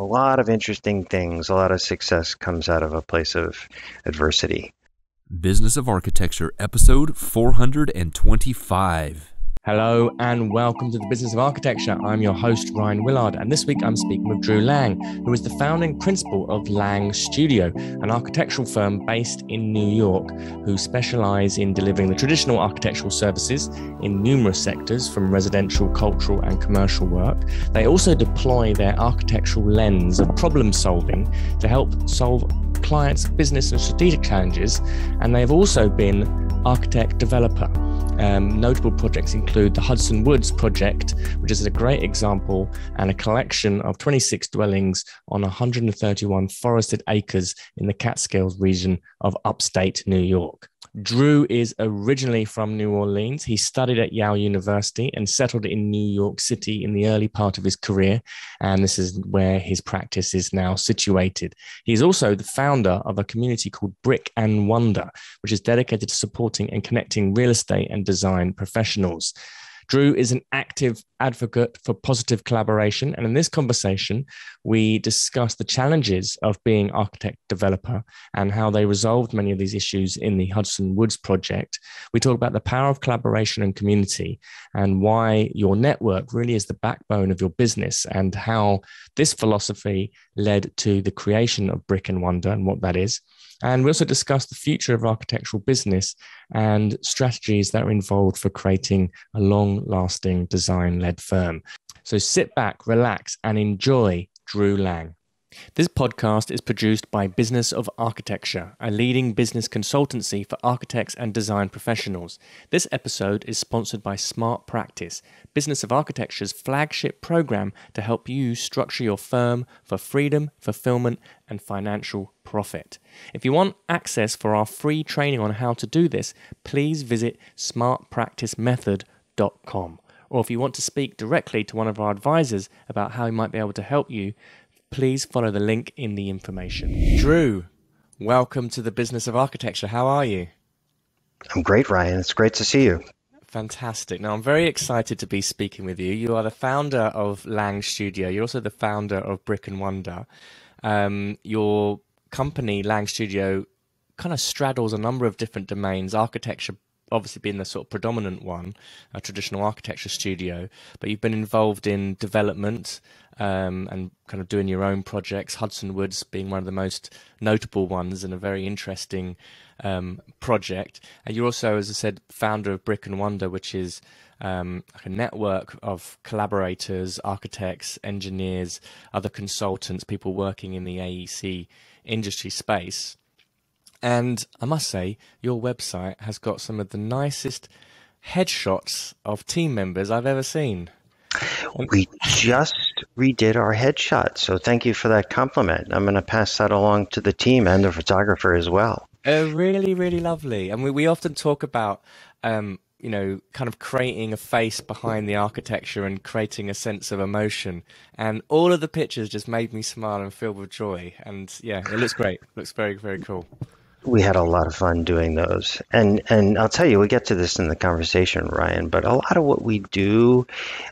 a lot of interesting things. A lot of success comes out of a place of adversity. Business of Architecture, episode 425. Hello and welcome to the Business of Architecture. I'm your host, Ryan Willard, and this week I'm speaking with Drew Lang, who is the founding principal of Lang Studio, an architectural firm based in New York who specialize in delivering the traditional architectural services in numerous sectors from residential, cultural, and commercial work. They also deploy their architectural lens of problem solving to help solve clients' business and strategic challenges, and they've also been architect developer. Um, notable projects include the Hudson Woods project, which is a great example and a collection of 26 dwellings on 131 forested acres in the Catskills region of upstate New York. Drew is originally from New Orleans. He studied at Yale University and settled in New York City in the early part of his career. And this is where his practice is now situated. He is also the founder of a community called Brick and Wonder, which is dedicated to supporting and connecting real estate and design professionals. Drew is an active advocate for positive collaboration. And in this conversation, we discuss the challenges of being architect developer and how they resolved many of these issues in the Hudson Woods project. We talk about the power of collaboration and community and why your network really is the backbone of your business and how this philosophy led to the creation of Brick and Wonder and what that is. And we also discuss the future of architectural business and strategies that are involved for creating a long lasting design led firm. So sit back, relax, and enjoy Drew Lang. This podcast is produced by Business of Architecture, a leading business consultancy for architects and design professionals. This episode is sponsored by Smart Practice, Business of Architecture's flagship program to help you structure your firm for freedom, fulfillment, and financial profit. If you want access for our free training on how to do this, please visit smartpracticemethod.com. Or if you want to speak directly to one of our advisors about how he might be able to help you, please follow the link in the information. Drew, welcome to the business of architecture. How are you? I'm great, Ryan. It's great to see you. Fantastic. Now, I'm very excited to be speaking with you. You are the founder of Lang Studio. You're also the founder of Brick and Wonder. Um, your company, Lang Studio, kind of straddles a number of different domains architecture, obviously been the sort of predominant one, a traditional architecture studio, but you've been involved in development um, and kind of doing your own projects. Hudson Woods being one of the most notable ones and a very interesting um, project. And you're also, as I said, founder of Brick and Wonder, which is um, like a network of collaborators, architects, engineers, other consultants, people working in the AEC industry space. And I must say, your website has got some of the nicest headshots of team members I've ever seen. We just redid our headshot, so thank you for that compliment. I'm going to pass that along to the team and the photographer as well. Uh, really, really lovely. And we, we often talk about, um, you know, kind of creating a face behind the architecture and creating a sense of emotion. And all of the pictures just made me smile and filled with joy. And yeah, it looks great. looks very, very cool we had a lot of fun doing those. And and I'll tell you, we get to this in the conversation, Ryan, but a lot of what we do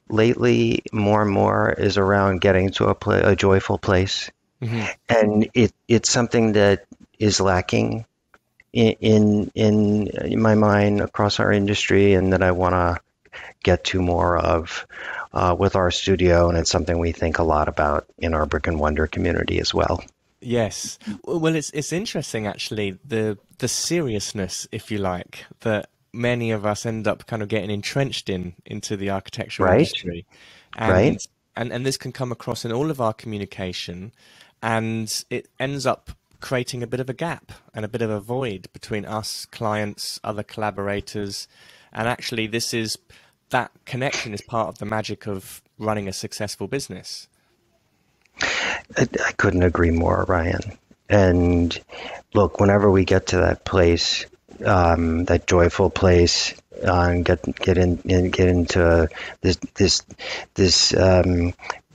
lately more and more is around getting to a play, a joyful place. Mm-hmm. And it it's something that is lacking in, in in my mind across our industry and that I want to get to more of uh, with our studio and it's something we think a lot about in our brick and wonder community as well. Yes. Well, it's it's interesting actually the the seriousness, if you like, that many of us end up kind of getting entrenched in into the architectural right. industry, and, right? And and this can come across in all of our communication, and it ends up creating a bit of a gap and a bit of a void between us, clients, other collaborators, and actually, this is that connection is part of the magic of running a successful business. I, I couldn't agree more, Ryan. And look, whenever we get to that place, um, that joyful place, uh, and get get in, in get into this this this um,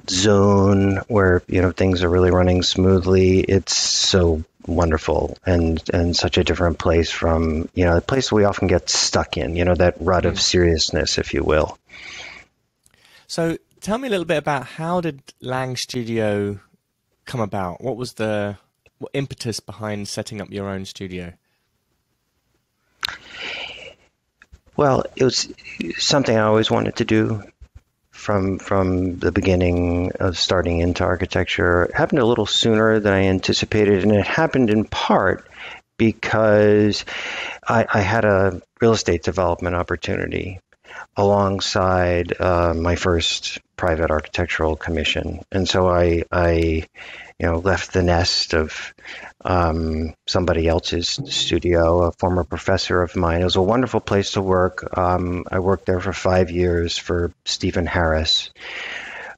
zone where you know things are really running smoothly. It's so wonderful and and such a different place from you know the place we often get stuck in. You know that rut of mm. seriousness, if you will. So tell me a little bit about how did Lang Studio come about? What was the impetus behind setting up your own studio? Well, it was something I always wanted to do from from the beginning of starting into architecture. It happened a little sooner than I anticipated, and it happened in part because I, I had a real estate development opportunity alongside uh, my first private architectural commission, and so I, I you know, left the nest of um, somebody else's studio, a former professor of mine. It was a wonderful place to work. Um, I worked there for five years for Steven Harris,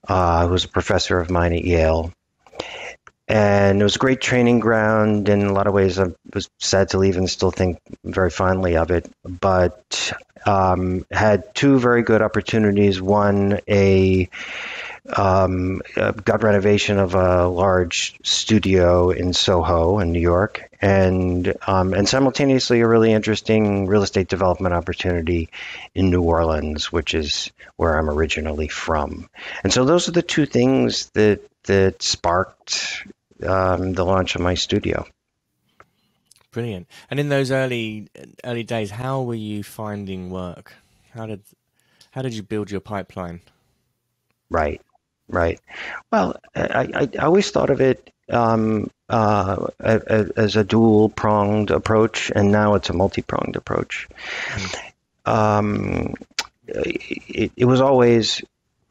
uh, who was a professor of mine at Yale. And it was a great training ground. In a lot of ways, I was sad to leave and still think very fondly of it. But um, had two very good opportunities. One, a um, uh, got renovation of a large studio in Soho in New York, and um, and simultaneously a really interesting real estate development opportunity in New Orleans, which is where I'm originally from. And so those are the two things that that sparked um, the launch of my studio. Brilliant. And in those early early days, how were you finding work? How did how did you build your pipeline? Right. Right. Well, I, I always thought of it um, uh, as a dual pronged approach, and now it's a multi pronged approach. Mm. Um, it, it, was always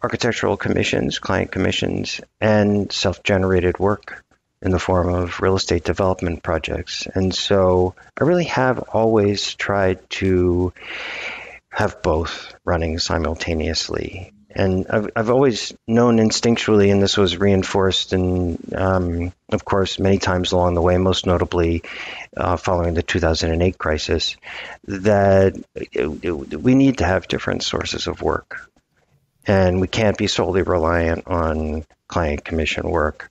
architectural commissions, client commissions, and self generated work in the form of real estate development projects. And so I really have always tried to have both running simultaneously and I've, I've always known instinctually, and this was reinforced, and um, of course, many times along the way, most notably uh, following the 2008 crisis, that it, it, we need to have different sources of work. And we can't be solely reliant on client commission work.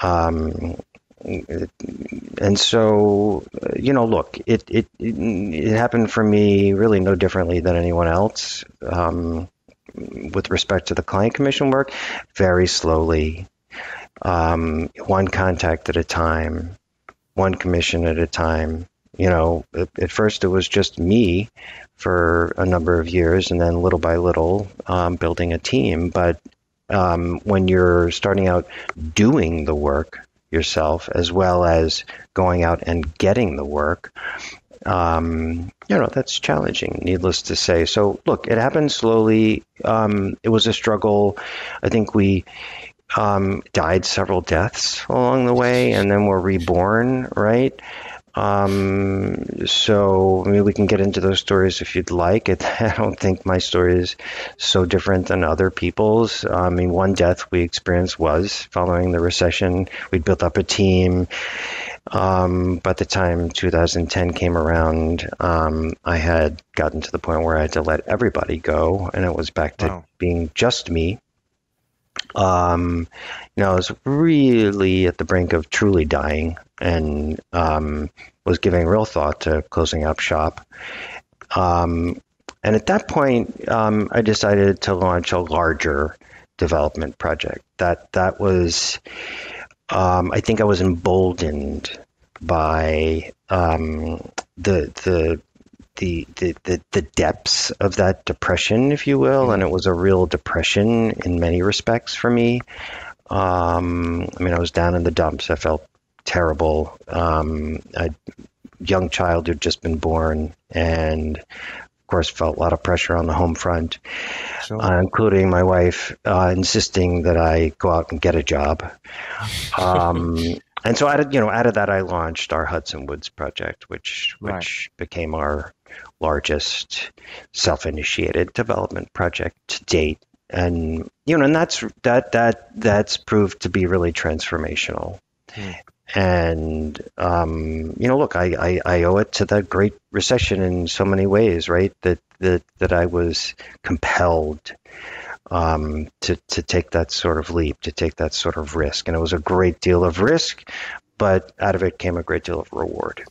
Um, and so, you know, look, it, it, it happened for me really no differently than anyone else. Um, with respect to the client commission work, very slowly, um, one contact at a time, one commission at a time. You know, at, at, first it was just me for a number of years, and then little by little, um, building a team. But um, when you're starting out doing the work yourself, as well as going out and getting the work, um, you know, that's challenging, needless to say. So, look, it happened slowly. Um, it was a struggle. I think we um, died several deaths along the way and then were reborn, right? Um, so I mean, we can get into those stories if you'd like. It, I don't think my story is so different than other people's. I mean, one death we experienced was following the recession. We'd built up a team um, by the time 2010 came around, um, I had gotten to the point where I had to let everybody go, and it was back to wow. being just me. Um, you know, I was really at the brink of truly dying, and um, was giving real thought to closing up shop. Um, and at that point, um, I decided to launch a larger development project. That that was um, I think I was emboldened by um, the, the the the the the depths of that depression, if you will, and it was a real depression in many respects for me. Um, I mean, I was down in the dumps. I felt terrible. Um, a young child who'd just been born, and of course, felt a lot of pressure on the home front, sure. uh, including my wife uh, insisting that I go out and get a job. Um, and so out of you know out of that I launched our Hudson Woods project, which which right. became our largest self-initiated development project to date. And you know, and that's that that that's proved to be really transformational. Hmm. And um, you know, look, I, I, I owe it to the Great Recession in so many ways, right? That that that I was compelled um, to to take that sort of leap, to take that sort of risk, and it was a great deal of risk, but out of it came a great deal of reward.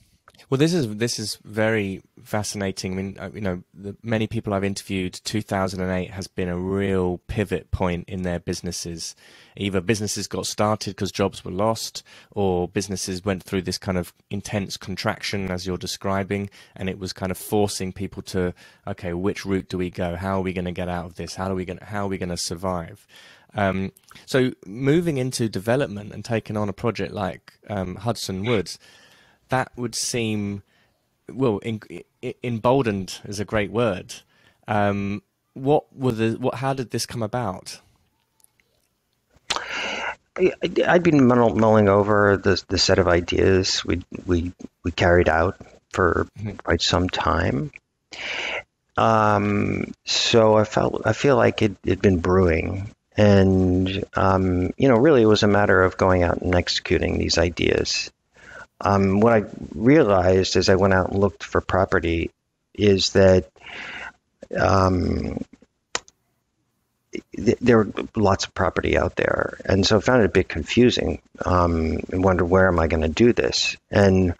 Well, this is this is very fascinating. I mean, uh, you know, the many people I've interviewed, 2008 has been a real pivot point in their businesses. Either businesses got started because jobs were lost, or businesses went through this kind of intense contraction, as you're describing, and it was kind of forcing people to, okay, which route do we go? How are we going to get out of this? How are we going? How are we going to survive? Um, so moving into development and taking on a project like um, Hudson Woods that would seem well in, in, emboldened is a great word. Um, what were the what? How did this come about? I'd been mulling over the the set of ideas we we we carried out for mm-hmm. quite some time. Um, so I felt I feel like it had been brewing, and um, you know, really, it was a matter of going out and executing these ideas. Um, what I realized as I went out and looked for property is that um, th- there were lots of property out there, and so I found it a bit confusing um, and wondered where am I going to do this. And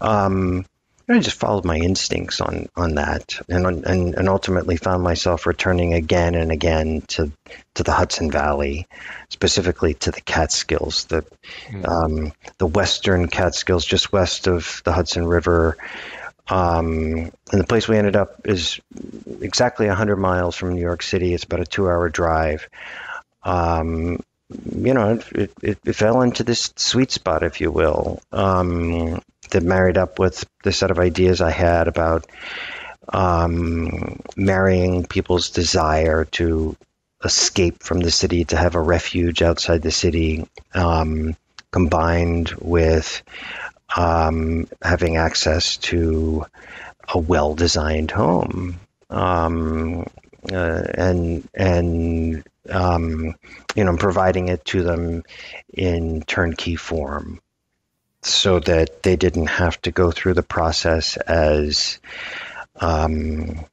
um, I just followed my instincts on on that, and and and ultimately found myself returning again and again to to the Hudson Valley, specifically to the Catskills, the mm. um, the western Catskills, just west of the Hudson River. Um, and the place we ended up is exactly 100 miles from New York City. It's about a two-hour drive. Um, you know, it, it, it, fell into this sweet spot, if you will. Um, that married up with the set of ideas I had about um, marrying people's desire to escape from the city, to have a refuge outside the city, um, combined with um, having access to a well-designed home, um, uh, and and um, you know, providing it to them in turnkey form so that they didn't have to go through the process as um,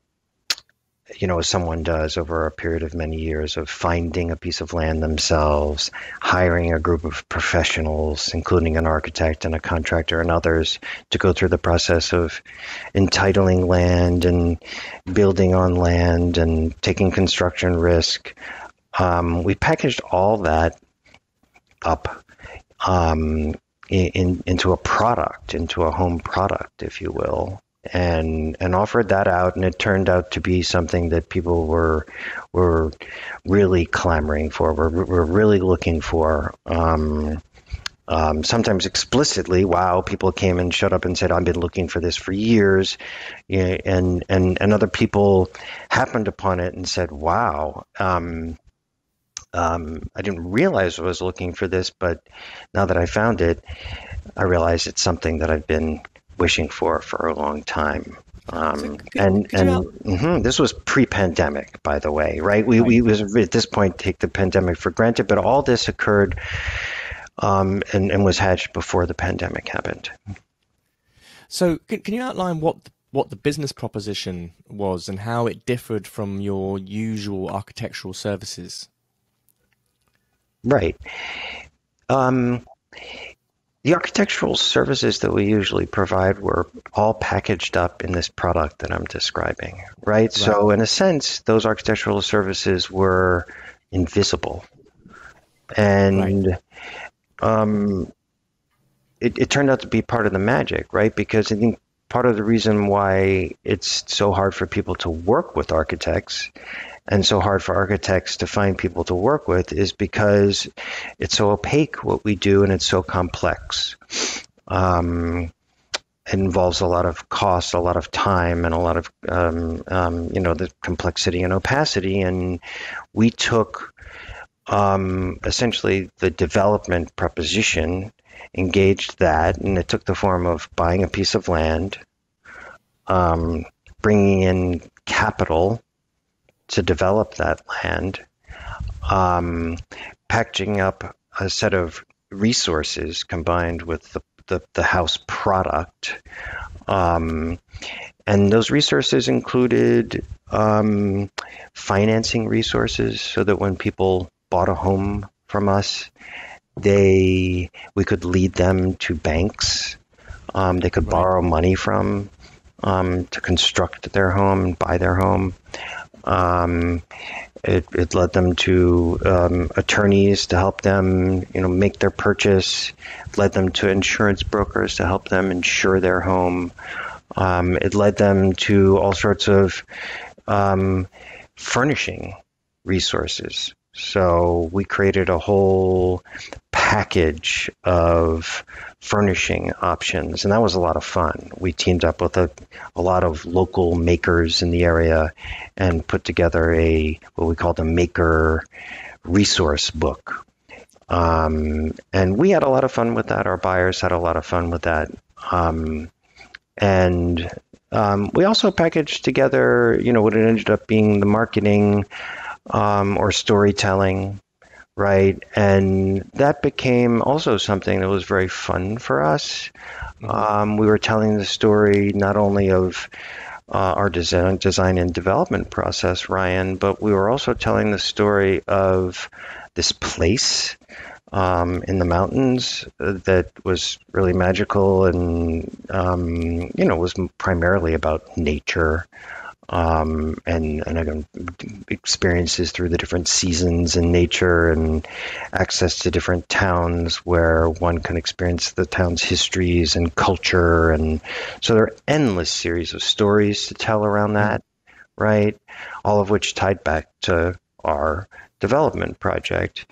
you know, as someone does over a period of many years of finding a piece of land themselves, hiring a group of professionals, including an architect and a contractor and others, to go through the process of entitling land and building on land and taking construction risk. Um, we packaged all that up um, in, into a product, into a home product, if you will, and and offered that out, and it turned out to be something that people were were really clamoring for, were were really looking for. Um, um, sometimes explicitly, wow, people came and showed up and said, "I've been looking for this for years," and and and other people happened upon it and said, "Wow." Um, um, I didn't realize I was looking for this, but now that I found it, I realize it's something that I've been wishing for for a long time. Um, so could, and could and mm-hmm, this was pre-pandemic, by the way, right? We right. we was at this point take the pandemic for granted, but all this occurred um, and, and was hatched before the pandemic happened. So, can, can you outline what what the business proposition was and how it differed from your usual architectural services? Right. Um, the architectural services that we usually provide were all packaged up in this product that I'm describing, right? right. So, in a sense, those architectural services were invisible. And right. um, it, it turned out to be part of the magic, right? Because I think part of the reason why it's so hard for people to work with architects and so hard for architects to find people to work with is because it's so opaque what we do and it's so complex. Um, it involves a lot of cost, a lot of time, and a lot of um, um, you know the complexity and opacity. And we took um, essentially the development proposition, engaged that, and it took the form of buying a piece of land, um, bringing in capital to develop that land, um, packaging up a set of resources combined with the, the, the house product. Um, and those resources included um, financing resources so that when people bought a home from us, they we could lead them to banks um, they could right. borrow money from um, to construct their home and buy their home. Um, it, it, led them to um, attorneys to help them, you know, make their purchase. It led them to insurance brokers to help them insure their home. Um, it led them to all sorts of um, furnishing resources. So we created a whole package of furnishing options, and that was a lot of fun. We teamed up with a, a lot of local makers in the area and put together a what we called a maker resource book. Um, and we had a lot of fun with that. Our buyers had a lot of fun with that. Um, and um, we also packaged together, you know, what it ended up being the marketing um, or storytelling, right? And that became also something that was very fun for us. Mm-hmm. Um, we were telling the story not only of uh, our design, design and development process, Ryan, but we were also telling the story of this place um, in the mountains that was really magical and um, you know was primarily about nature um, and and again experiences through the different seasons and nature and access to different towns where one can experience the town's histories and culture. And so there are endless series of stories to tell around that right? All of which tied back to our development project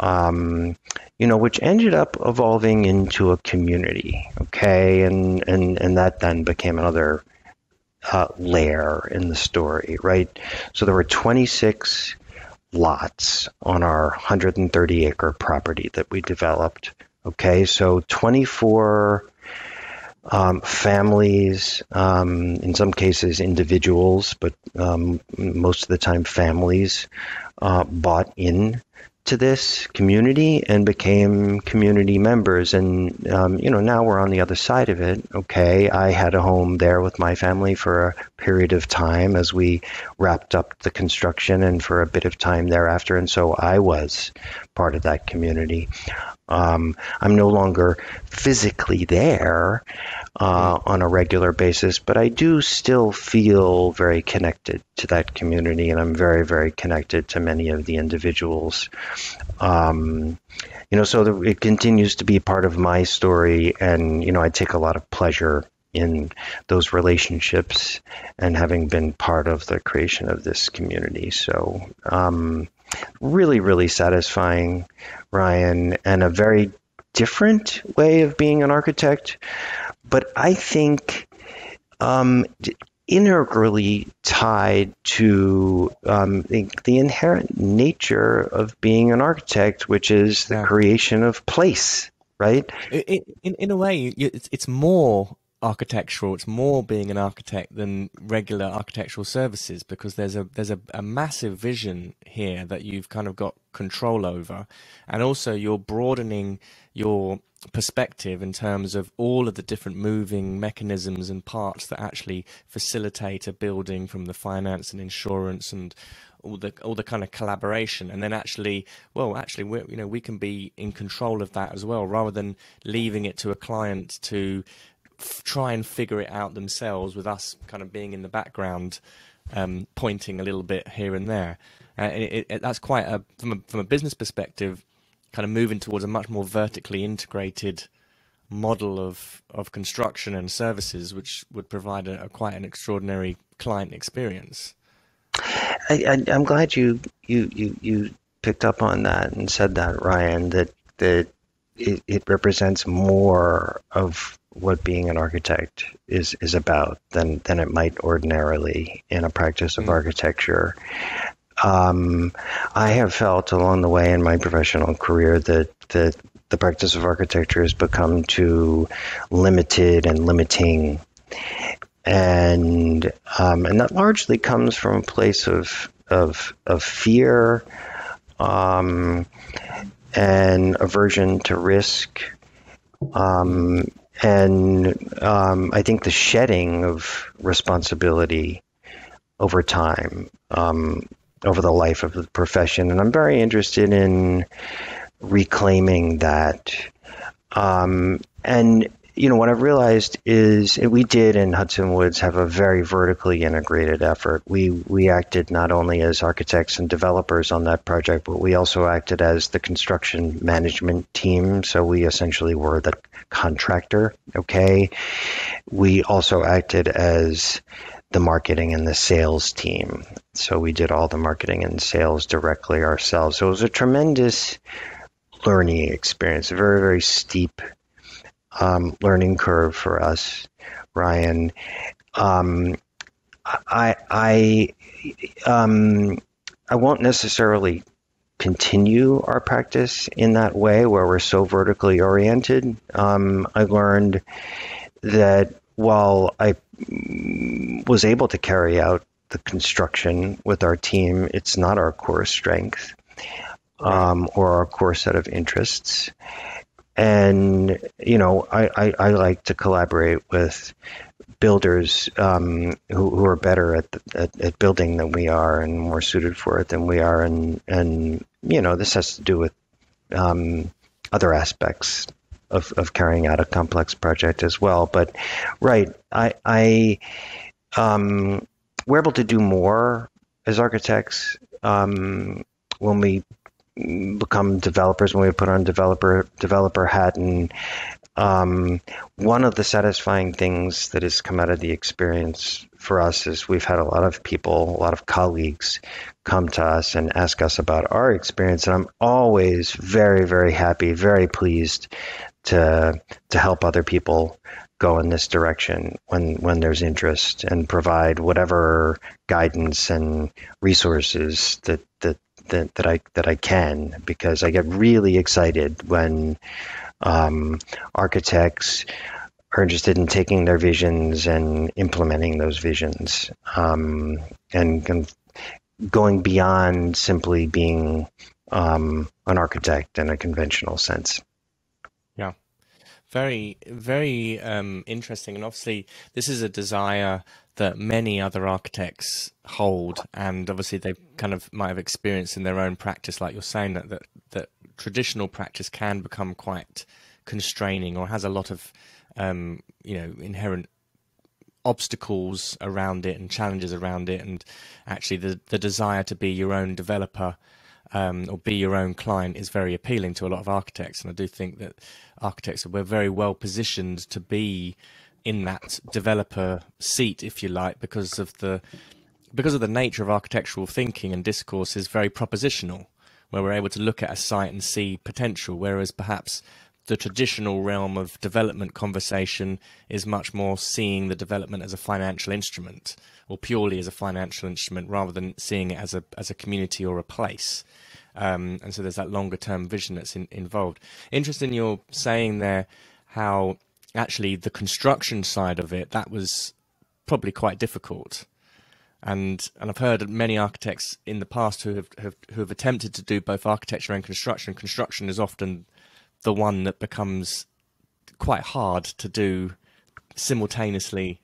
um, you know, which ended up evolving into a community. Okay, and and and that then became another uh, layer in the story, right? So there were 26 lots on our 130 acre property that we developed. Okay, so 24 um, families, um, in some cases individuals, but um, most of the time families, uh, bought in to this community and became community members. And, um, you know, now we're on the other side of it. Okay. I had a home there with my family for a period of time as we wrapped up the construction and for a bit of time thereafter. And so I was part of that community. Um, I'm no longer physically there, uh, on a regular basis, but I do still feel very connected to that community, and I'm very, very connected to many of the individuals. Um, you know, so the, it continues to be part of my story, and you know, I take a lot of pleasure in those relationships and having been part of the creation of this community. So, um, really, really satisfying, Ryan, and a very different way of being an architect but I think um, integrally tied to um, the, the, inherent nature of being an architect, which is the yeah. creation of place, right? In, in, in a way, it's, it's more architectural. It's more being an architect than regular architectural services because there's a there's a, a massive vision here that you've kind of got control over, and also you're broadening your perspective in terms of all of the different moving mechanisms and parts that actually facilitate a building from the finance and insurance and all the all the kind of collaboration and then actually well actually we you know we can be in control of that as well rather than leaving it to a client to try and figure it out themselves with us kind of being in the background um, pointing a little bit here and there uh, it, it, that's quite a from, a from a business perspective kind of moving towards a much more vertically integrated model of of construction and services, which would provide a, a quite an extraordinary client experience. I, am glad you, you you you picked up on that and said that, Ryan. That that it, it represents more of what being an architect is is about than than it might ordinarily in a practice of mm. architecture um, I have felt along the way in my professional career that that the practice of architecture has become too limited and limiting, and um, and that largely comes from a place of of of fear um, and aversion to risk. Um, and um, I think the shedding of responsibility over time um, over the life of the profession. And I'm very interested in reclaiming that. Um, and you know, what I've realized is eh, we did in Hudson Woods have a very vertically integrated effort. We we acted not only as architects and developers on that project, but we also acted as the construction management team. So we essentially were the contractor. Okay, we also acted as the marketing and the sales team. So we did all the marketing and sales directly ourselves. So it was a tremendous learning experience, a very, very steep um, learning curve for us, Ryan. Um, I, I, um, I won't necessarily continue our practice in that way where we're so vertically oriented. Um, I learned that while I was able to carry out the construction with our team, it's not our core strength um, or our core set of interests. And, you know, I, I, I like to collaborate with builders um, who, who, are better at, at, at, building than we are and more suited for it than we are. And, and you know, this has to do with um, other aspects of, of carrying out a complex project as well. But right, I, I um, we're able to do more as architects um, when we become developers when we put on developer developer hat and um, one of the satisfying things that has come out of the experience for us is we've had a lot of people, a lot of colleagues come to us and ask us about our experience. And I'm always very, very happy, very pleased to to help other people go in this direction when when there's interest and provide whatever guidance and resources that that that, that I that I can because I get really excited when um, architects are interested in taking their visions and implementing those visions um, and, and, going beyond simply being um, an architect in a conventional sense. Yeah, very, very um, interesting. And obviously, this is a desire that many other architects hold. And obviously, they kind of might have experienced in their own practice, like you're saying, that, that, that traditional practice can become quite constraining or has a lot of, um, you know, inherent obstacles around it and challenges around it. And actually, the, the desire to be your own developer um, or be your own client is very appealing to a lot of architects. And I do think that architects we're very well positioned to be in that developer seat, if you like, because of the because of the nature of architectural thinking and discourse is very propositional, where we're able to look at a site and see potential, whereas perhaps the traditional realm of development conversation is much more seeing the development as a financial instrument or purely as a financial instrument rather than seeing it as a as a community or a place. Um, and so there's that longer term vision that's in, involved. Interesting, you're saying there how actually the construction side of it that was probably quite difficult. And and I've heard many architects in the past who have, have who have attempted to do both architecture and construction. Construction is often the one that becomes quite hard to do simultaneously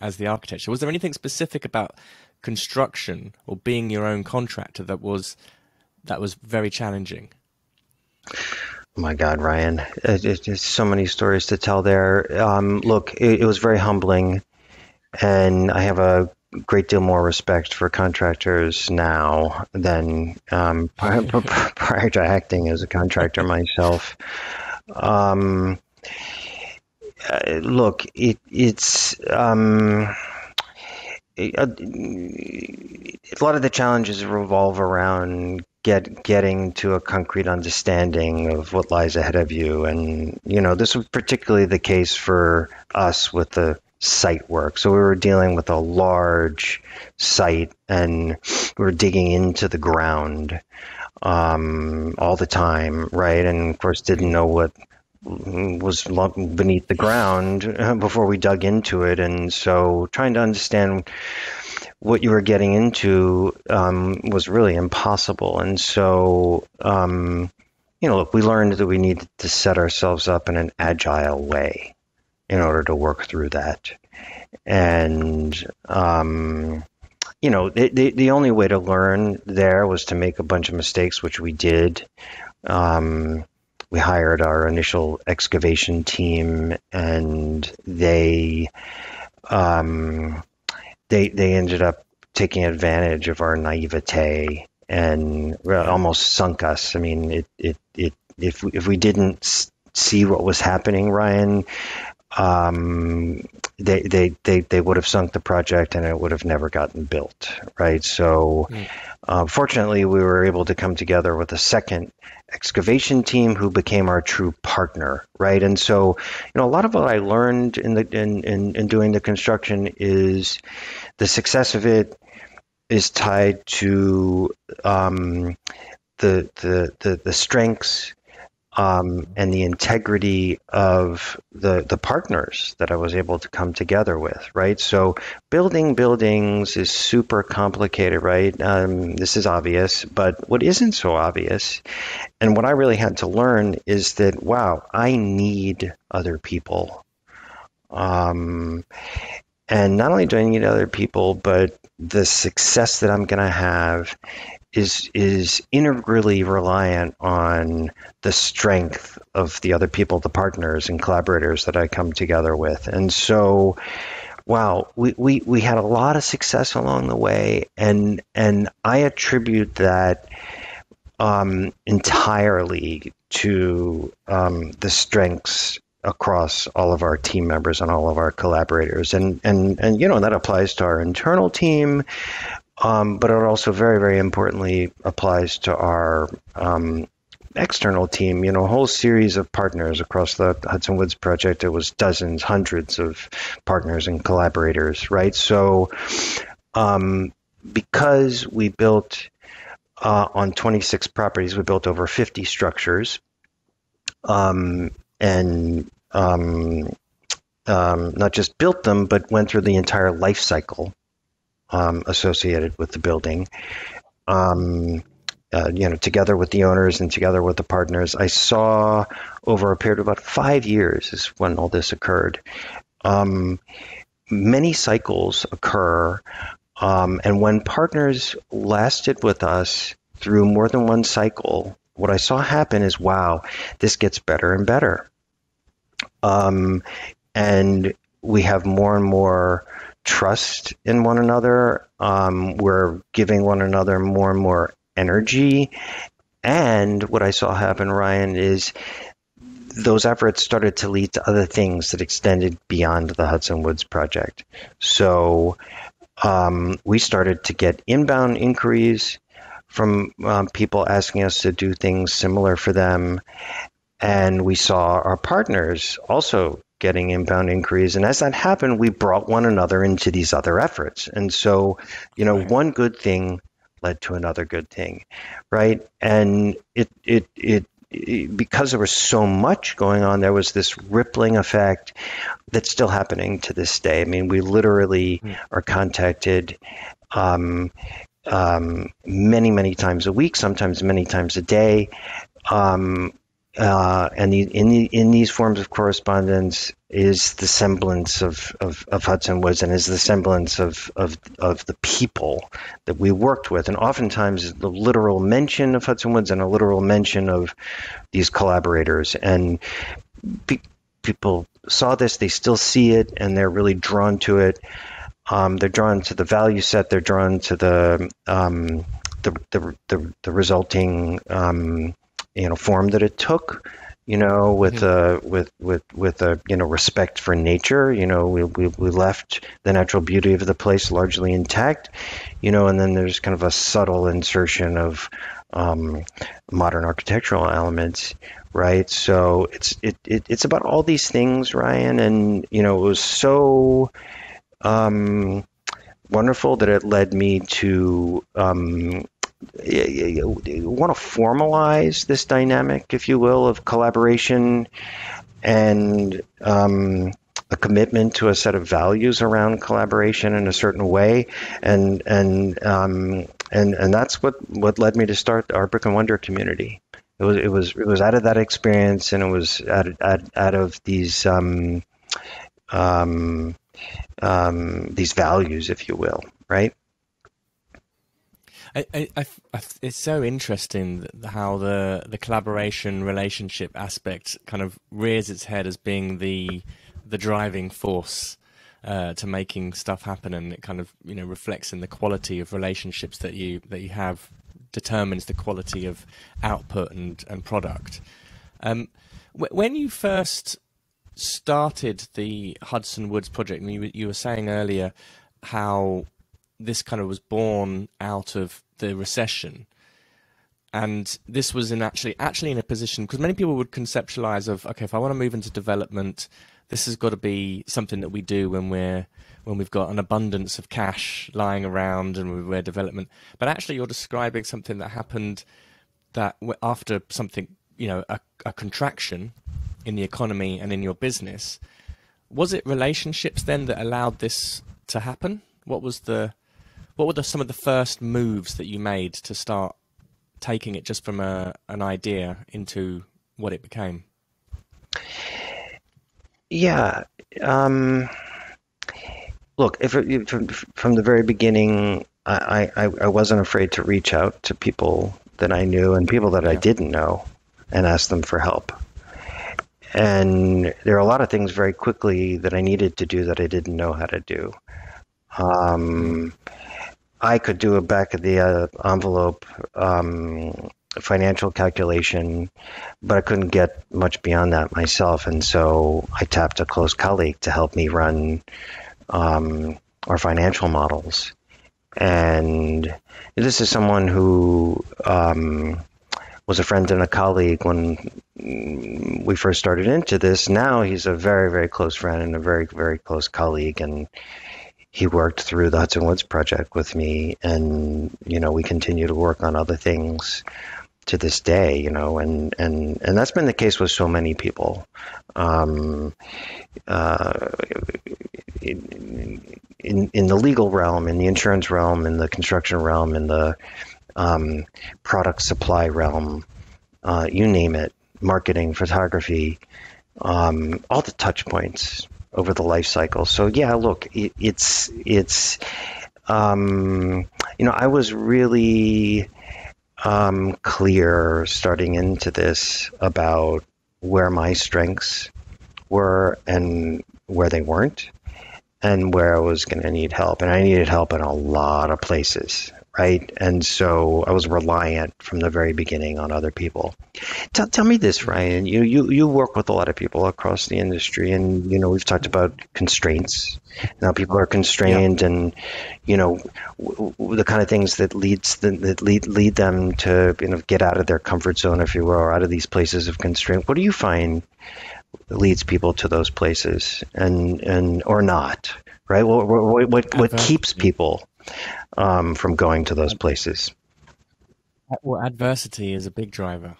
as the architecture. Was there anything specific about construction or being your own contractor that was that was very challenging? My God, Ryan, there's so many stories to tell there. Um, look, it, it was very humbling, and I have a great deal more respect for contractors now than um, prior, prior, to acting as a contractor myself. Um, uh, look, it, it's um, it, uh, a lot of the challenges revolve around get getting to a concrete understanding of what lies ahead of you. And you know this was particularly the case for us with the site work. So we were dealing with a large site and we were digging into the ground um, all the time right? And of course didn't know what was beneath the ground before we dug into it. And so trying to understand what you were getting into um, was really impossible. And so, um, you know, look, we learned that we needed to set ourselves up in an agile way in order to work through that. And, um, you know, the, the, the, only way to learn there was to make a bunch of mistakes, which we did. Um, we hired our initial excavation team, and they um, they they ended up taking advantage of our naivete and almost sunk us. I mean, it it, it if we, if we didn't see what was happening, Ryan, um, they, they, they, they would have sunk the project and it would have never gotten built, right? So, mm. uh, fortunately, we were able to come together with a second excavation team who became our true partner, right? And so, you know, a lot of what I learned in the in, in, in doing the construction is the success of it is tied to um, the, the the the strengths um, and the integrity of the the partners that I was able to come together with, right? So building buildings is super complicated, right? Um, this is obvious, but what isn't so obvious, and what I really had to learn is that wow, I need other people. Um, and not only do I need other people, but the success that I'm going to have is is integrally reliant on the strength of the other people, the partners and collaborators that I come together with. And so wow, we, we, we had a lot of success along the way and and I attribute that um, entirely to um, the strengths across all of our team members and all of our collaborators and and and you know that applies to our internal team um, but it also very, very importantly applies to our um, external team. You know, a whole series of partners across the Hudson Woods project. It was dozens, hundreds of partners and collaborators, right? So, um, because we built uh, on 26 properties, we built over 50 structures, um, and um, um, not just built them, but went through the entire life cycle um, associated with the building. Um, uh, you know, together with the owners and together with the partners, I saw over a period of about five years is when all this occurred. Um, many cycles occur, um, and when partners lasted with us through more than one cycle, what I saw happen is, wow, this gets better and better. Um, and we have more and more trust in one another. Um, we're giving one another more and more energy. And what I saw happen, Ryan, is those efforts started to lead to other things that extended beyond the Hudson Woods project. So um, we started to get inbound inquiries from um, people asking us to do things similar for them. And we saw our partners also getting inbound inquiries. And as that happened, we brought one another into these other efforts. And so, you know, right. one good thing led to another good thing, right? And it, it, it, it, because there was so much going on, there was this rippling effect that's still happening to this day. I mean, we literally mm. are contacted um, um, many, many times a week, sometimes many times a day, um, uh, and the, in the, in these forms of correspondence is the semblance of, of, of, Hudson Woods and is the semblance of, of, of the people that we worked with. And oftentimes the literal mention of Hudson Woods and a literal mention of these collaborators. And pe- people saw this, they still see it, and they're really drawn to it. Um, they're drawn to the value set, they're drawn to the, um, the, the, the, the, resulting um, you know form that it took you know with mm-hmm. uh with with with a you know respect for nature you know we, we we left the natural beauty of the place largely intact you know and then there's kind of a subtle insertion of um, modern architectural elements right so it's it, it it's about all these things ryan and you know it was so um wonderful that it led me to um, want to formalize this dynamic, if you will, of collaboration and um, a commitment to a set of values around collaboration in a certain way, and and um, and and that's what what led me to start our Brick and Wonder community. It was it was it was out of that experience, and it was out out, out of these um, um, um, these values, if you will, right? I, I, I, it's so interesting how the the collaboration relationship aspect kind of rears its head as being the the driving force uh, to making stuff happen, and it kind of you know reflects in the quality of relationships that you that you have determines the quality of output and and product. Um, when you first started the Hudson Woods project, you, you were saying earlier how this kind of was born out of the recession. And this was in actually actually in a position because many people would conceptualize of okay if i want to move into development this has got to be something that we do when we're when we've got an abundance of cash lying around and we're development. But actually you're describing something that happened that after something you know a, a contraction in the economy and in your business was it relationships then that allowed this to happen? What was the what were the, some of the first moves that you made to start taking it just from a, an idea into what it became? Yeah. Um, look, if it, from, from the very beginning, I, I, I wasn't afraid to reach out to people that I knew and people that yeah. I didn't know and ask them for help. And there are a lot of things very quickly that I needed to do that I didn't know how to do. Um, I could do a back of the uh, envelope um, financial calculation, but I couldn't get much beyond that myself. And so I tapped a close colleague to help me run um, our financial models. And this is someone who um, was a friend and a colleague when we first started into this. Now he's a very, very close friend and a very, very close colleague. And he worked through the Hudson Woods project with me, and you know we continue to work on other things to this day. You know, and and and that's been the case with so many people. Um, uh, in, in, the legal realm, in the insurance realm, in the construction realm, in the um, product supply realm, uh, you name it, marketing, photography, um, all the touch points over the life cycle. So yeah, look, it, it's it's um, you know I was really um, clear starting into this about where my strengths were and where they weren't, and where I was going to need help. And I needed help in a lot of places right? And so I was reliant from the very beginning on other people. Tell, tell me this, Ryan. You, you you work with a lot of people across the industry, and you know we've talked about constraints. Now people are constrained, yeah. and you know w- w- the kind of things that leads the, that lead lead them to you know get out of their comfort zone, if you will, or out of these places of constraint. What do you find leads people to those places, and and or not? Right? What what what, what keeps people um, from going to those places. Well, adversity is a big driver,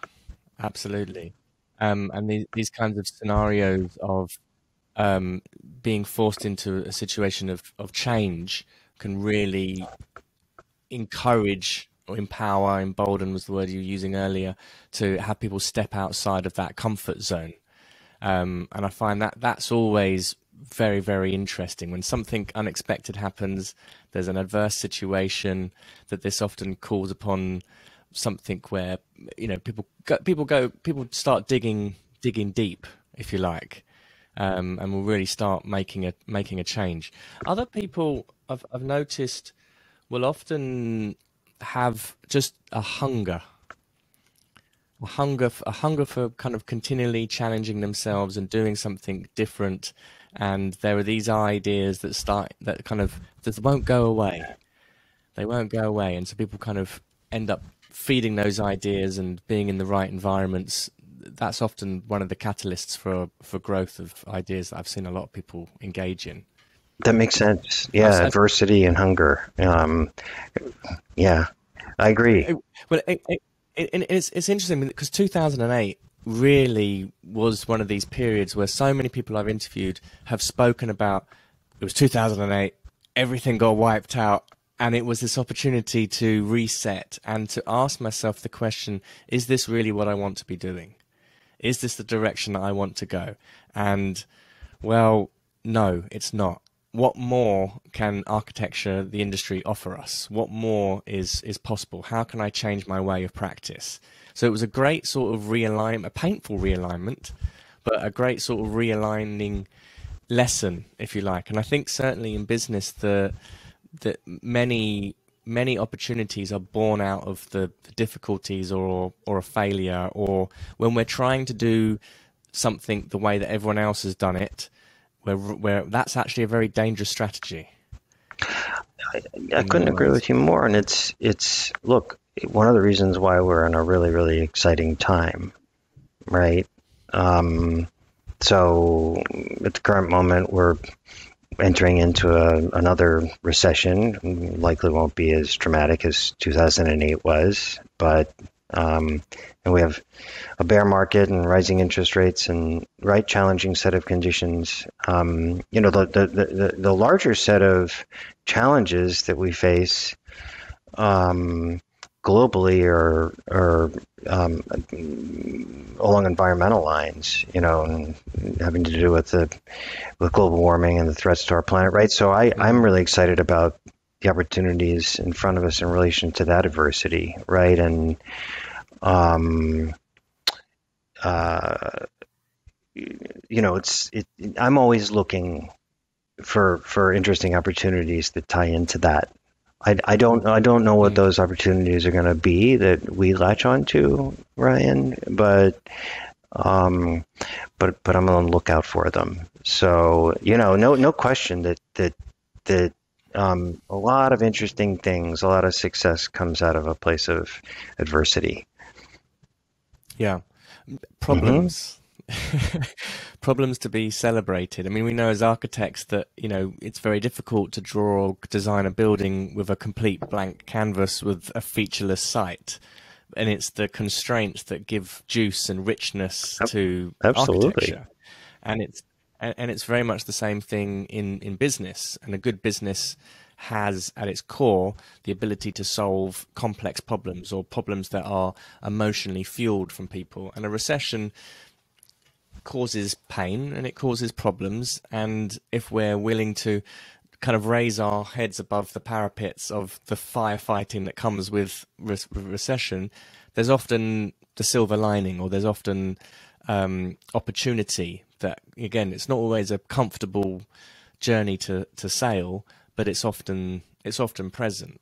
absolutely, um, and these, these kinds of scenarios of um, being forced into a situation of, of change can really encourage or empower, embolden was the word you were using earlier, to have people step outside of that comfort zone. Um, and I find that that's always very, very interesting. When something unexpected happens, there's an adverse situation that this often calls upon something where you know people go, people go people start digging digging deep, if you like, um, and will really start making a making a change. Other people I've, I've noticed will often have just a hunger hunger for, a hunger for kind of continually challenging themselves and doing something different and there are these ideas that start that kind of that won't go away. They won't go away, and so people kind of end up feeding those ideas and being in the right environments. That's often one of the catalysts for for growth of ideas that I've seen a lot of people engage in. That makes sense. Yeah, adversity and hunger. Um, yeah, I agree. Well, it, it, it, it's it's interesting because 2008 really was one of these periods where so many people I've interviewed have spoken about it was 2008, everything got wiped out, and it was this opportunity to reset and to ask myself the question is this really what I want to be doing? Is this the direction I want to go? And well, no, it's not. What more can architecture, the industry, offer us? What more is is possible? How can I change my way of practice? So it was a great sort of realignment, a painful realignment, but a great sort of realigning lesson, if you like. And I think certainly in business, the that many many opportunities are born out of the, the difficulties or or a failure, or when we're trying to do something the way that everyone else has done it, where where that's actually a very dangerous strategy. I, I couldn't agree with you more. And it's it's look one of the reasons why we're in a really really exciting time, right? Um, so at the current moment, we're entering into a, another recession. Likely won't be as dramatic as 2008 was, but um, and we have a bear market and rising interest rates and right challenging set of conditions. Um, you know, the, the, the, the, larger set of challenges that we face um, globally are, are um, along environmental lines, you know, and having to do with the with global warming and the threats to our planet, right? So I, I'm really excited about the opportunities in front of us in relation to that adversity, right? And um, uh, you know, it's it. I'm always looking for for interesting opportunities that tie into that. I, I don't I don't know what mm. those opportunities are going to be that we latch onto, Ryan, but um, but but I'm on the lookout for them. So you know, no no question that that that um, a lot of interesting things, a lot of success comes out of a place of adversity. Yeah, problems. Mm-hmm. problems to be celebrated. I mean, we know as architects that you know it's very difficult to draw or design a building with a complete blank canvas with a featureless site, and it's the constraints that give juice and richness to Absolutely. architecture. And it's and, it's very much the same thing in in business. And a good business has at its core the ability to solve complex problems or problems that are emotionally fueled from people. And a recession causes pain and it causes problems. And if we're willing to kind of raise our heads above the parapets of the firefighting that comes with re- recession, there's often the silver lining or there's often um, opportunity that, again, it's not always a comfortable journey to, to sail, but it's often it's often present.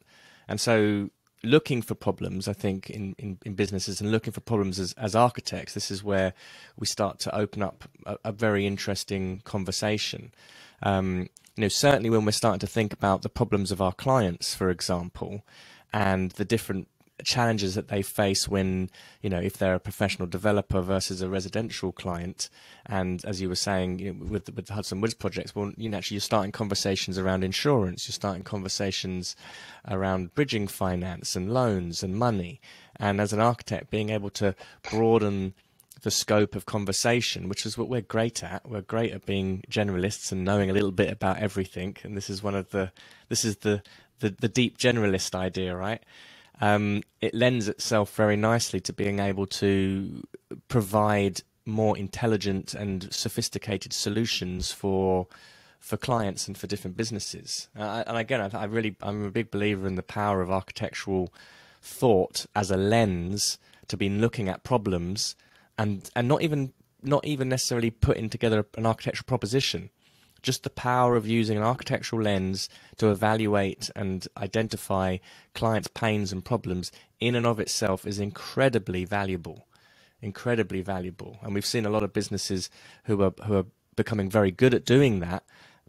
And so looking for problems, I think, in, in, in, businesses and looking for problems as, as architects, this is where we start to open up a, a very interesting conversation. Um, you know, certainly when we're starting to think about the problems of our clients, for example, and the different challenges that they face when you know if they're a professional developer versus a residential client and as you were saying you know, with with the Hudson Woods projects well you know actually you're starting conversations around insurance you're starting conversations around bridging finance and loans and money and as an architect being able to broaden the scope of conversation, which is what we're great at. We're great at being generalists and knowing a little bit about everything. And this is one of the, this is the, the, the deep generalist idea, right? Um, it lends itself very nicely to being able to provide more intelligent and sophisticated solutions for for clients and for different businesses. Uh, and again, I, I, really I'm a big believer in the power of architectural thought as a lens to be looking at problems and and not even not even necessarily putting together an architectural proposition just the power of using an architectural lens to evaluate and identify clients' pains and problems in and of itself is incredibly valuable. Incredibly valuable. And we've seen a lot of businesses who are who are becoming very good at doing that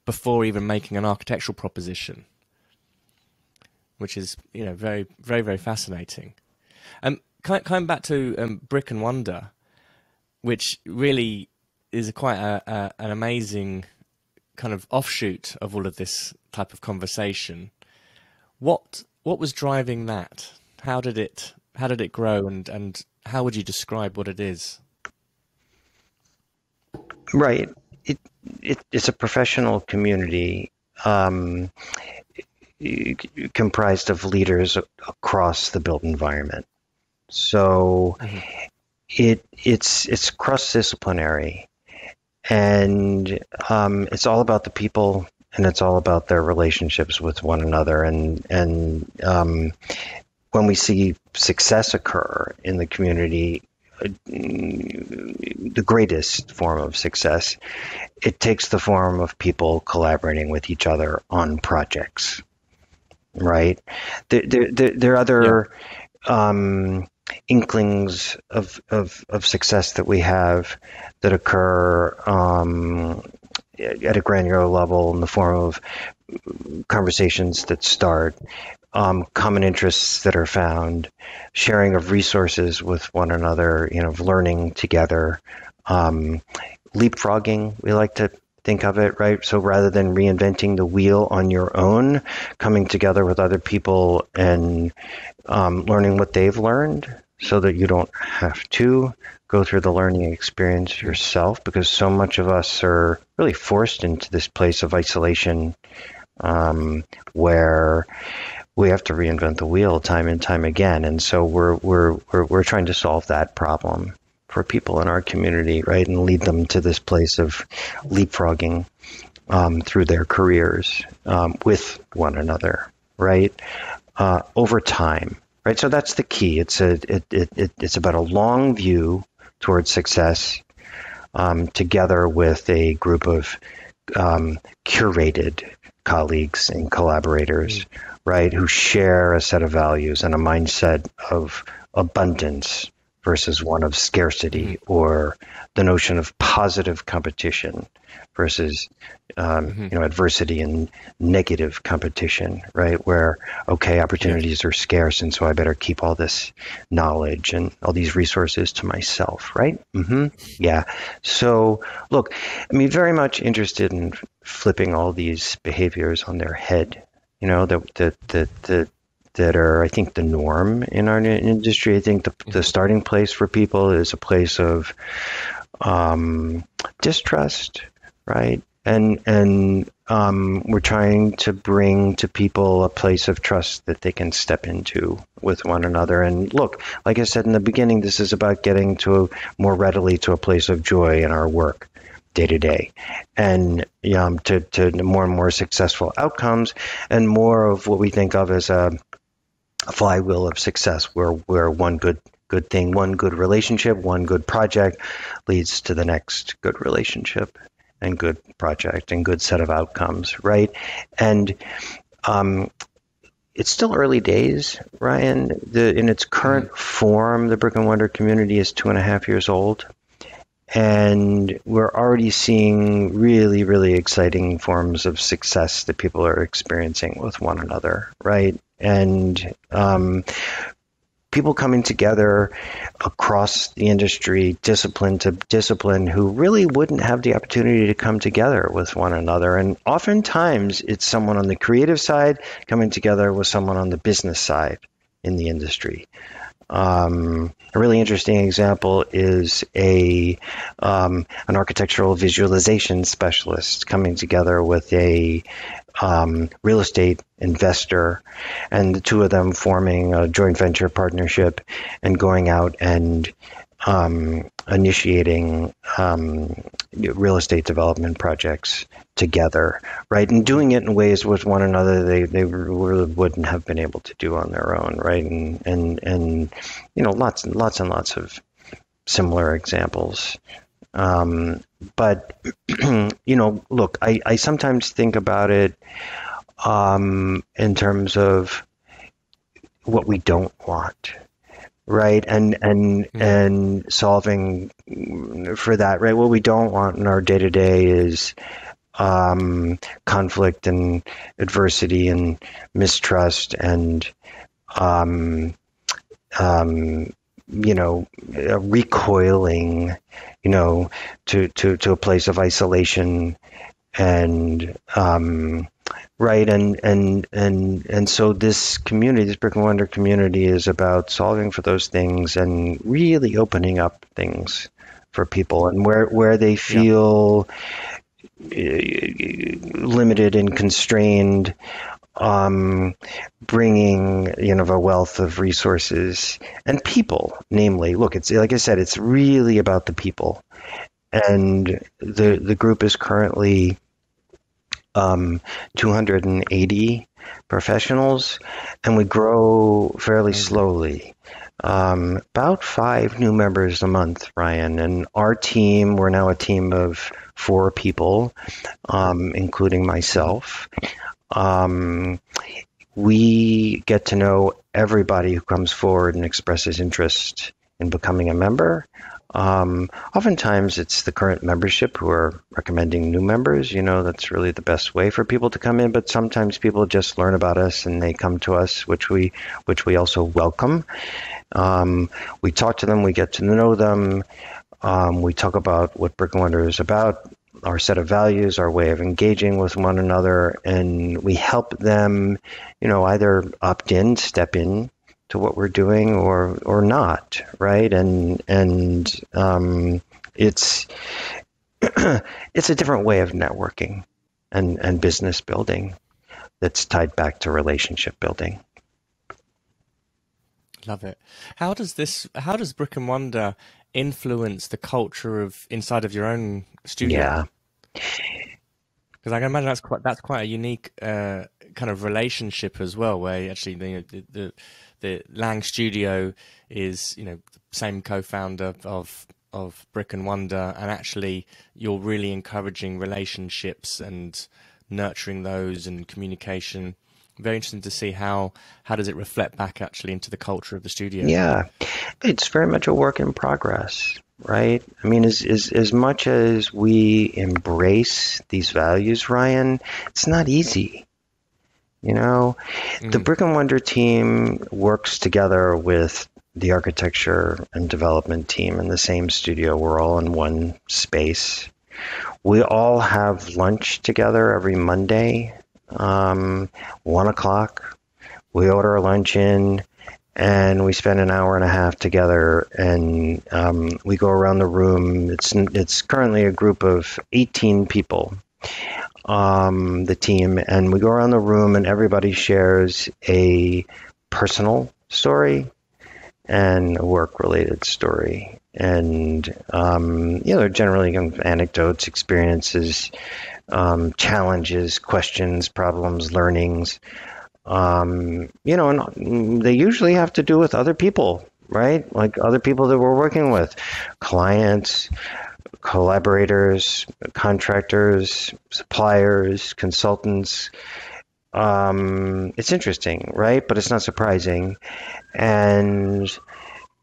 before even making an architectural proposition. Which is, you know, very, very, very fascinating. Um, coming back to um, Brick and Wonder, which really is quite a, a, an amazing kind of offshoot of all of this type of conversation. What what was driving that? How did it how did it grow and and how would you describe what it is? Right. It, it it's a professional community um, comprised of leaders across the built environment. So mm-hmm. it it's it's cross disciplinary and um, it's all about the people and it's all about their relationships with one another. And and um, when we see success occur in the community, uh, the greatest form of success, it takes the form of people collaborating with each other on projects. Right? There, there, there are other yeah. um, inklings of, of, of success that we have that occur um, at a granular level in the form of conversations that start, um, common interests that are found, sharing of resources with one another, you know, learning together, um, leapfrogging. We like to think of it, right? So rather than reinventing the wheel on your own, coming together with other people and um, learning what they've learned so that you don't have to go through the learning experience yourself because so much of us are really forced into this place of isolation um, where we have to reinvent the wheel time and time again. And so we're, we're, we're, we're trying to solve that problem for people in our community, right? And lead them to this place of leapfrogging um, through their careers um, with one another, right? Uh, over time, right? So that's the key. It's a it, it, it, it's about a long view towards success um, together with a group of um, curated colleagues and collaborators, right, who share a set of values and a mindset of abundance versus one of scarcity mm-hmm. or the notion of positive competition versus um, mm-hmm. you know adversity and negative competition, right? Where okay, opportunities are scarce, and so I better keep all this knowledge and all these resources to myself, right? Mm-hmm. Yeah. So look, I mean, very much interested in flipping all these behaviors on their head. You know the the the, that that are, I think, the norm in our industry. I think the, the mm-hmm. starting place for people is a place of um, distrust, right? And and um, we're trying to bring to people a place of trust that they can step into with one another. And look, like I said in the beginning, this is about getting to more readily to a place of joy in our work day to day and um, to, to more and more successful outcomes and more of what we think of as a, a flywheel of success where, where one good good thing, one good relationship, one good project leads to the next good relationship and good project and good set of outcomes, right? And um, it's still early days, Ryan. The, in its current mm-hmm. form, the Brick and Wonder community is two and a half years old. And we're already seeing really, really exciting forms of success that people are experiencing with one another, right? And um, people coming together across the industry, discipline to discipline, who really wouldn't have the opportunity to come together with one another. And oftentimes it's someone on the creative side coming together with someone on the business side in the industry. Um, a really interesting example is a um, an architectural visualization specialist coming together with a um, real estate investor, and the two of them forming a joint venture partnership and going out and um, initiating um, real estate development projects together, right? And doing it in ways with one another they, they really wouldn't have been able to do on their own, right? And and and you know, lots and lots and lots of similar examples. Um, but you know, look, I, I sometimes think about it um, in terms of what we don't want, right? And and mm-hmm. and solving for that, right? What we don't want in our day to day is um, conflict and adversity and mistrust and um, um, you know recoiling you know to, to, to a place of isolation and um, right and and and and so this community this brick and wonder community is about solving for those things and really opening up things for people and where where they feel yeah limited and constrained, um, bringing you know a wealth of resources and people. Namely, look, it's like I said, it's really about the people, and the the group is currently um, 280 professionals, and we grow fairly slowly. Um, about five new members a month, Ryan. And our team, we're now a team of four people, um, including myself. Um, we get to know everybody who comes forward and expresses interest in becoming a member. Um, oftentimes, it's the current membership who are recommending new members. You know, that's really the best way for people to come in. But sometimes people just learn about us and they come to us, which we which we also welcome. Um, we talk to them, we get to know them. Um, we talk about what Brick and Wonder is about, our set of values, our way of engaging with one another, and we help them, you know, either opt in, step in to what we're doing, or or not, right? And and um, it's it's a different way of networking and and business building that's tied back to relationship building. Love it. How does this? How does Brick and Wonder influence the culture of inside of your own studio? Yeah. Because I can imagine that's quite that's quite a unique uh, kind of relationship as well, where actually the, the the, the Lang Studio is you know the same co-founder of of Brick and Wonder, and actually you're really encouraging relationships and nurturing those and communication very interesting to see how how does it reflect back actually into the culture of the studio. Yeah, it's very much a work in progress, right? I mean, as as as much as we embrace these values, Ryan, it's not easy. You know, mm. the Brick and Wonder team works together with the architecture and development team in the same studio. We're all in one space. We all have lunch together every Monday um, one o'clock. We order a lunch in, and we spend an hour and a half together. And um, we go around the room. It's it's currently a group of 18 people, um, the team, and we go around the room, and everybody shares a personal story and a work-related story. And um, you know, generally anecdotes, experiences, um, challenges, questions, problems, learnings. Um, you know, and they usually have to do with other people, right? Like other people that we're working with, clients, collaborators, contractors, suppliers, consultants. Um, it's interesting, right? But it's not surprising. And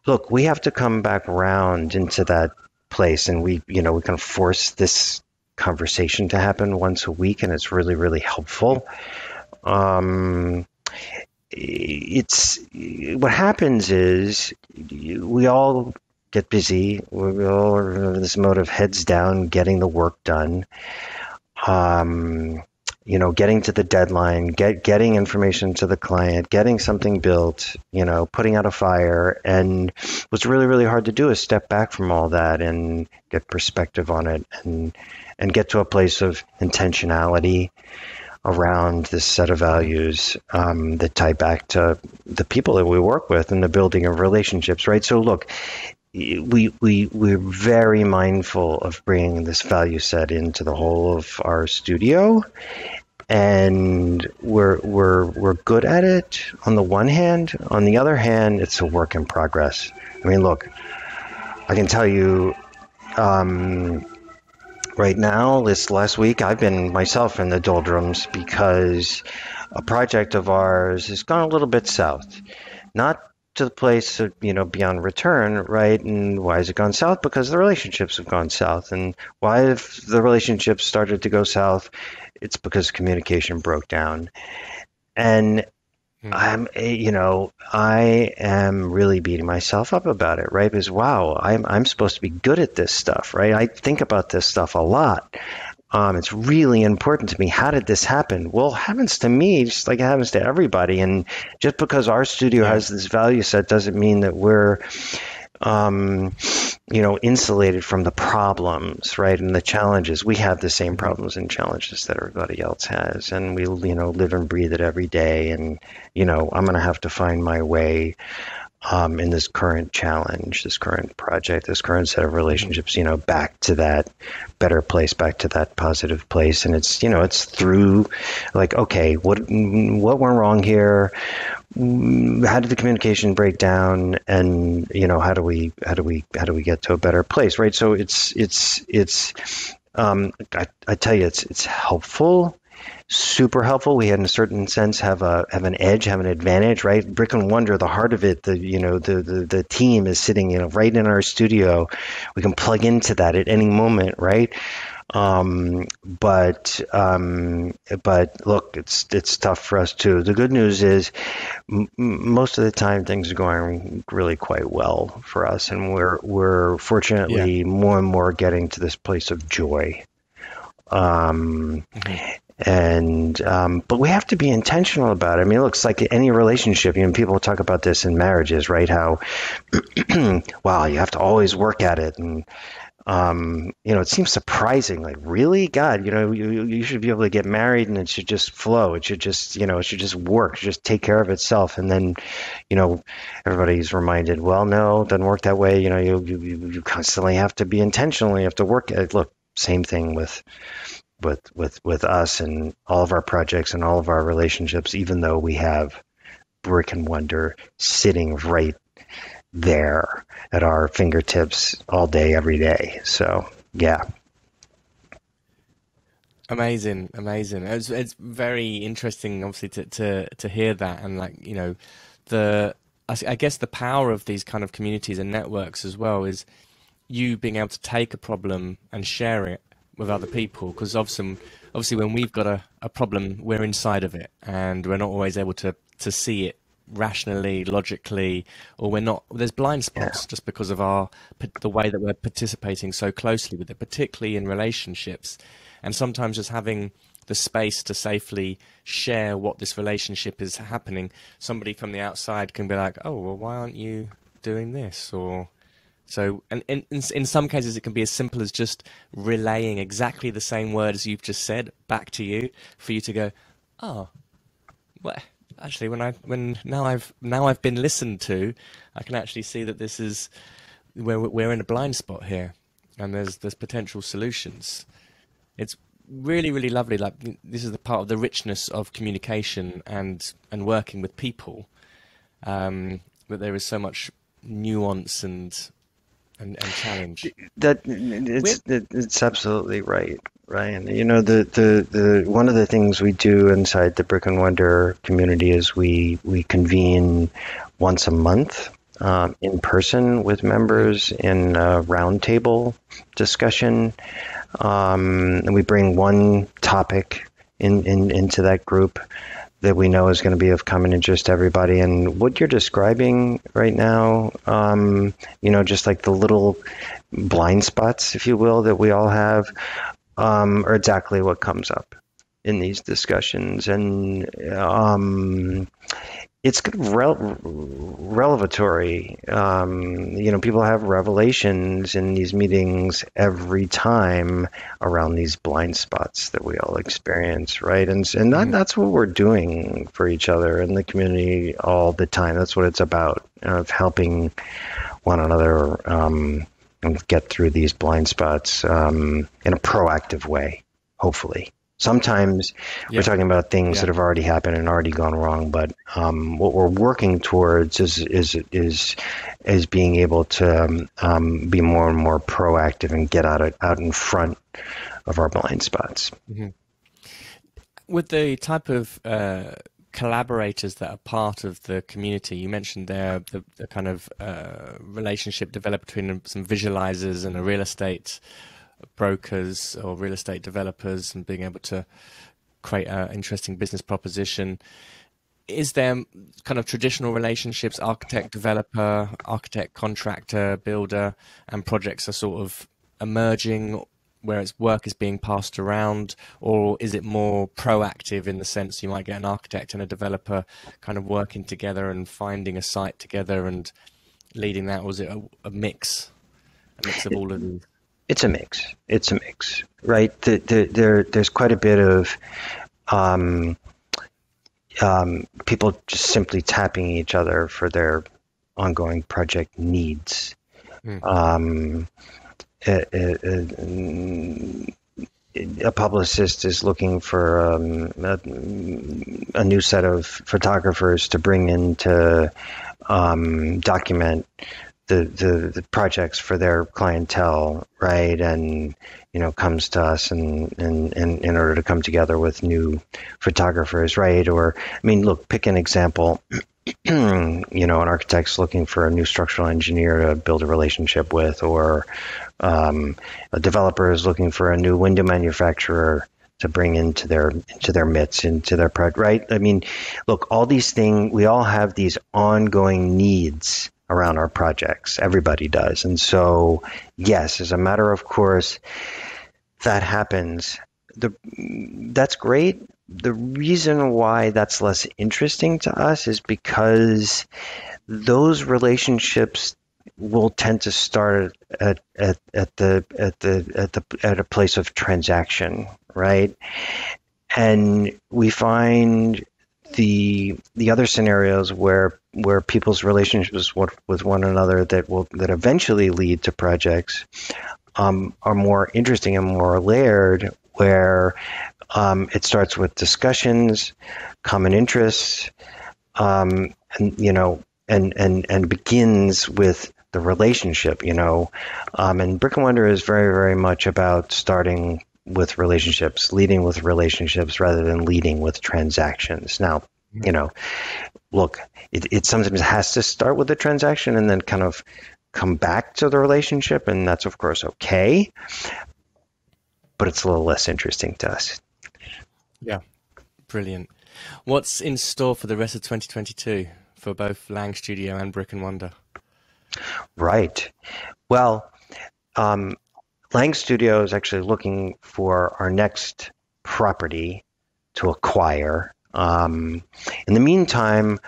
look, we have to come back around into that place, and we, you know, we can force this conversation to happen once a week, and it's really, really helpful. Um, it's what happens is we all get busy. We all are in this mode of heads down, getting the work done. Um, you know, getting to the deadline, get getting information to the client, getting something built, you know, putting out a fire. And what's really, really hard to do is step back from all that and get perspective on it and and get to a place of intentionality around this set of values um, that tie back to the people that we work with and the building of relationships, right? So, look, we we we're very mindful of bringing this value set into the whole of our studio, and we're we're we're good at it on the one hand. On the other hand, it's a work in progress. I mean, look, I can tell you. Um, right now, this last week, I've been myself in the doldrums because a project of ours has gone a little bit south. Not to the place of, you know, beyond return, right? And why has it gone south? Because the relationships have gone south. And why have the relationships started to go south? It's because communication broke down. And Mm-hmm. I'm, you know, I am really beating myself up about it, right? Because wow, I'm I'm supposed to be good at this stuff, right? I think about this stuff a lot. Um, it's really important to me. How did this happen? Well, it happens to me just like it happens to everybody. And just because our studio has this value set doesn't mean that we're um, you know, insulated from the problems, right, and the challenges. We have the same problems and challenges that everybody else has, and we, you know, live and breathe it every day. And you know, I'm going to have to find my way um, in this current challenge, this current project, this current set of relationships, you know, back to that better place, back to that positive place. And it's, you know, it's through like, okay, what, what went wrong here? How did the communication break down? And, you know, how do we, how do we, how do we get to a better place? Right. So it's, it's, it's, um, I, I tell you, it's, it's helpful super helpful. We had, in a certain sense, have a have an edge, have an advantage, right? Brick and Wonder, the heart of it, the you know the the, the team is sitting you know right in our studio. We can plug into that at any moment, right? Um, but um, but look, it's it's tough for us too. The good news is, m- most of the time things are going really quite well for us, and we're we're fortunately yeah. more and more getting to this place of joy. Um, mm-hmm and um, but we have to be intentional about it. I mean, it looks like any relationship. You know, people talk about this in marriages, right? How, wow, you have to always work at it, and um, you know, it seems surprising. Like, really, God, you know, you, you should be able to get married, and it should just flow. It should just, you know, it should just work. Just take care of itself, and then, you know, everybody's reminded, well, no, it doesn't work that way. You know, you you, you constantly have to be intentional. You have to work at. Look, same thing with with with with us and all of our projects and all of our relationships, even though we have Brick and Wonder sitting right there at our fingertips all day, every day. So yeah. Amazing, amazing. It's it's very interesting, obviously, to to to hear that and like you know, the I guess the power of these kind of communities and networks as well is you being able to take a problem and share it with other people because obviously, obviously when we've got a, a problem, we're inside of it and we're not always able to, to see it rationally, logically, or we're not. There's blind spots yeah. just because of our the way that we're participating so closely with it, particularly in relationships, and sometimes just having the space to safely share what this relationship is happening. Somebody from the outside can be like, "Oh, well, why aren't you doing this?" or so, and in, in, some cases, it can be as simple as just relaying exactly the same words you've just said back to you for you to go, oh, well, actually, when I when now I've now I've been listened to, I can actually see that this is we're we're in a blind spot here, and there's there's potential solutions. It's really really lovely. Like this is the part of the richness of communication and and working with people. Um, that there is so much nuance and and, and challenge. That it's it's absolutely right, Ryan. You know the, the the one of the things we do inside the Brick and Wonder community is we we convene once a month um, in person with members in a roundtable discussion. Um, and we bring one topic in, in into that group that we know is going to be of common interest to everybody. And what you're describing right now, um, you know, just like the little blind spots, if you will, that we all have, um, are exactly what comes up in these discussions. And um, it's kind of rel- revelatory. Um, you know, people have revelations in these meetings every time around these blind spots that we all experience, right? And and that, mm-hmm. that's what we're doing for each other in the community all the time. That's what it's about of helping one another um, get through these blind spots um, in a proactive way, hopefully. Sometimes yeah. we're talking about things yeah. that have already happened and already gone wrong, but um, what we're working towards is is is is being able to um, um, be more and more proactive and get out of, out in front of our blind spots. Mm-hmm. With the type of uh, collaborators that are part of the community, you mentioned there the, the kind of uh, relationship developed between some visualizers and a real estate brokers or real estate developers and being able to create an interesting business proposition. Is there kind of traditional relationships, architect, developer, architect, contractor, builder, and projects are sort of emerging where its work is being passed around, or is it more proactive in the sense you might get an architect and a developer kind of working together and finding a site together and leading that, or is it a, a mix, a mix of all of these? It's a mix. It's a mix, right? The, the, there, there's quite a bit of um, um, people just simply tapping each other for their ongoing project needs. Mm. Um, a, a, a, publicist is looking for um, a, a, new set of photographers to bring in to um, document the, the, the projects for their clientele, right? And you know comes to us and, and, and in order to come together with new photographers, right? Or I mean, look, pick an example. you know, an architect's looking for a new structural engineer to build a relationship with, or um, a developer is looking for a new window manufacturer to bring into their into their midst into their project right i mean look all these things we all have these ongoing needs around our projects. Everybody does. And so yes as a matter of course that happens. The that's great. The reason why that's less interesting to us is because those relationships will tend to start at, at, at the at the at the at a place of transaction, right? And we find the the other scenarios where where people's relationships with, one another that will that eventually lead to projects um, are more interesting and more layered, where um, it starts with discussions, common interests, um, and you know, and and and begins with the relationship, you know. Um, and Brick and Wonder is very, very much about starting with relationships, leading with relationships rather than leading with transactions. Now, you know, look, it, it sometimes has to start with the transaction and then kind of come back to the relationship, and that's of course okay. But it's a little less interesting to us. Yeah, brilliant. What's in store for the rest of 2022 for both Lang Studio and Brick and Wonder? Right. Well, um, Lang Studio is actually looking for our next property to acquire. Um, in the meantime,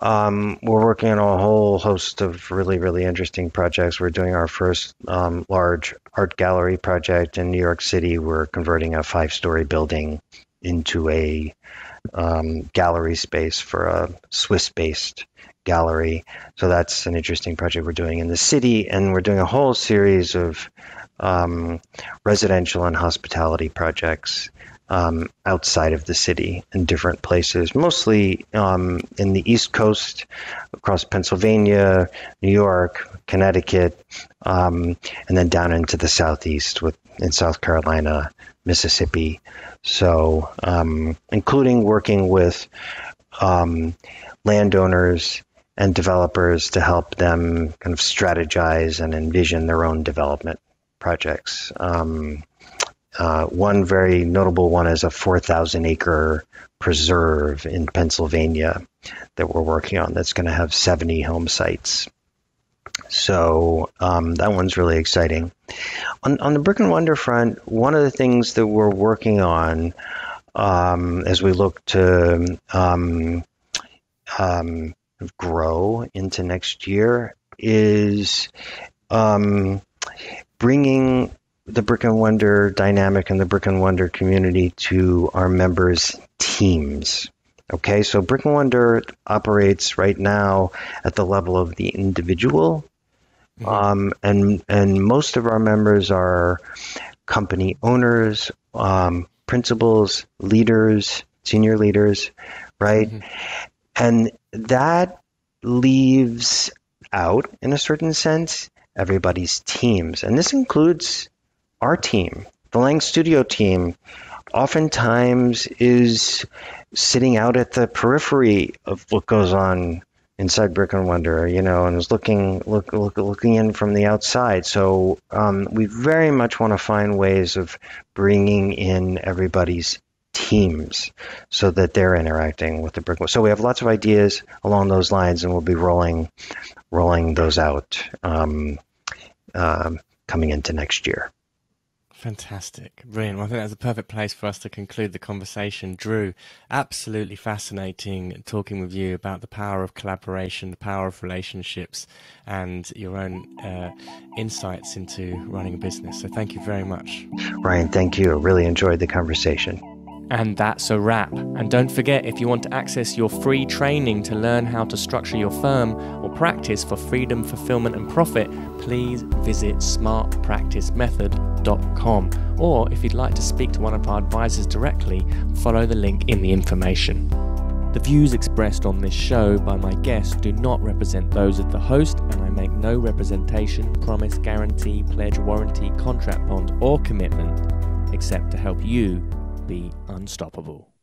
um, we're working on a whole host of really, really interesting projects. We're doing our first um, large art gallery project in New York City. We're converting a five story building into a um, gallery space for a Swiss based gallery. So that's an interesting project we're doing in the city, and we're doing a whole series of um, residential and hospitality projects um, outside of the city in different places, mostly um, in the East Coast, across Pennsylvania, New York, Connecticut, um, and then down into the Southeast with in South Carolina, Mississippi. So, um, including working with um, landowners and developers to help them kind of strategize and envision their own development projects. Um, uh, one very notable one is a 4,000 acre preserve in Pennsylvania that we're working on that's going to have 70 home sites. So um, that one's really exciting. On, on the Brick and Wonder front, one of the things that we're working on um, as we look to um, um grow into next year is um, bringing the Brick and Wonder dynamic and the Brick and Wonder community to our members' teams. Okay, so Brick and Wonder operates right now at the level of the individual, mm-hmm. um, and and most of our members are company owners, um, principals, leaders, senior leaders, right? Mm-hmm. And that leaves out, in a certain sense, everybody's teams. And this includes our team. The Lang Studio team oftentimes is sitting out at the periphery of what goes on inside Brick and Wonder, you know, and is looking look, look looking in from the outside. So um, we very much want to find ways of bringing in everybody's teams so that they're interacting with the brick. So we have lots of ideas along those lines, and we'll be rolling rolling those out um, um, coming into next year. Fantastic. Brilliant. Well, I think that's a perfect place for us to conclude the conversation. Drew, absolutely fascinating talking with you about the power of collaboration, the power of relationships, and your own uh, insights into running a business. So thank you very much. Ryan, thank you. I really enjoyed the conversation. And that's a wrap. And don't forget if you want to access your free training to learn how to structure your firm or practice for freedom, fulfillment, and profit, please visit smartpracticemethod.com. Or if you'd like to speak to one of our advisors directly, follow the link in the information. The views expressed on this show by my guests do not represent those of the host, and I make no representation, promise, guarantee, pledge, warranty, contract bond, or commitment except to help you be unstoppable.